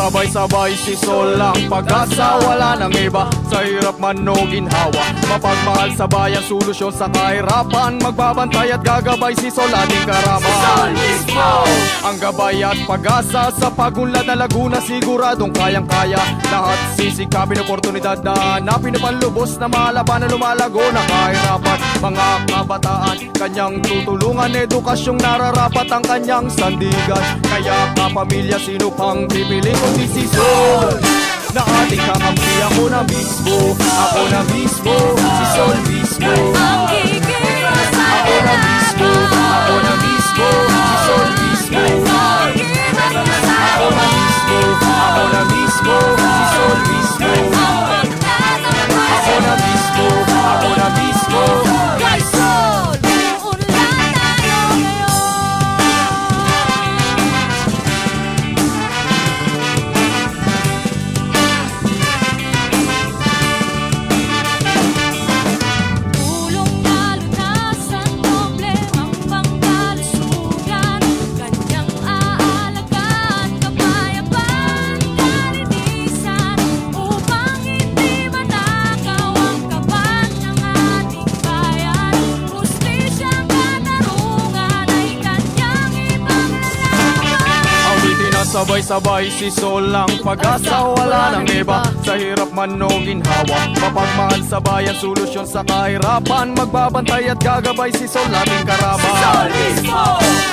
Sabay-sabay si Sol ang pag-asa. Wala nang iba. Sa hirap man o ginhawa Mapagmahal sa bayan, solusyon sa kahirapan. Magbabantay at gagabay si Sol ating karaman Ang gabay at pag-asa sa pagunlad na Laguna Siguradong kayang-kaya. Lahat sisikapin oportunidad na hanapin na panlubos Na malaban na lumalago na kahirapan. Mga kabataan, kanyang tutulungan Edukasyong nararapat ang kanyang sandigan. Kaya kapamilya, sino pang pipili kundi si Sol Na ating kakampi ako na mismo Ako na mismo, si Sol mismo sabay-sabay si Sol ang pag-asa Wala nang iba. Sa hirap man o ginhawa Mapagmahal sa bayan, solusyon sa kahirapan. Magbabantay at gagabay si Sol ating karaban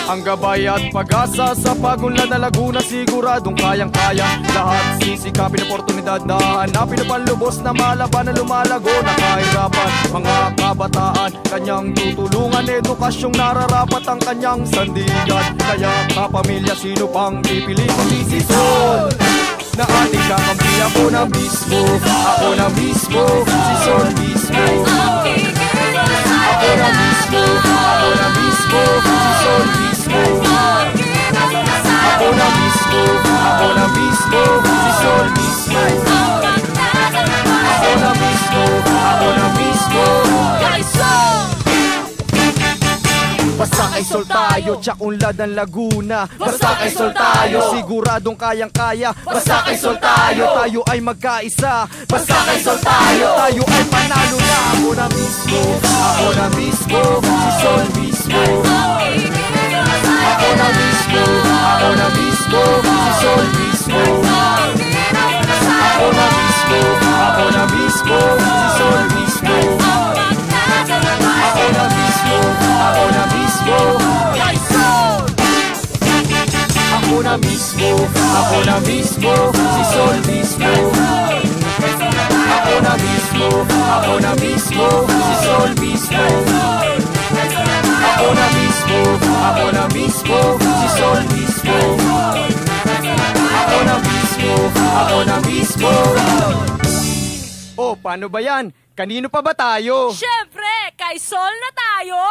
Ang gabay at pag-asa sa pagunlad na Laguna Siguradong kayang-kaya. Lahat sisikapin oportunidad na hanapin na panlubos Na malaban na lumalago na kahirapan. Mga kabataan, kanyang tutulungan Edukasyong nararapat ang kanyang sandigan. Kaya kapamilya, sino pang pipili kundi si Sol na ating kakampi ako na mismo. Ako na mismo, si Sol mismo tayo, tsak unlad ang Laguna. Basta kay Sol tayo, siguradong kayang-kaya Basta kay Sol tayo, tayo. Ay magkaisa. Basta kay Sol tayo, tayo ay panalo na. Ako na mismo, ako na mismo, Ako na mismo, ako na mismo, si Sol mismo. Ako na mismo, ako na mismo, si Sol mismo. Ako na mismo, ako na mismo, si Sol mismo. Ako na mismo, ako na mismo. Oh, paano ba yan? Kanino pa ba tayo? Siyempre, kay Sol na tayo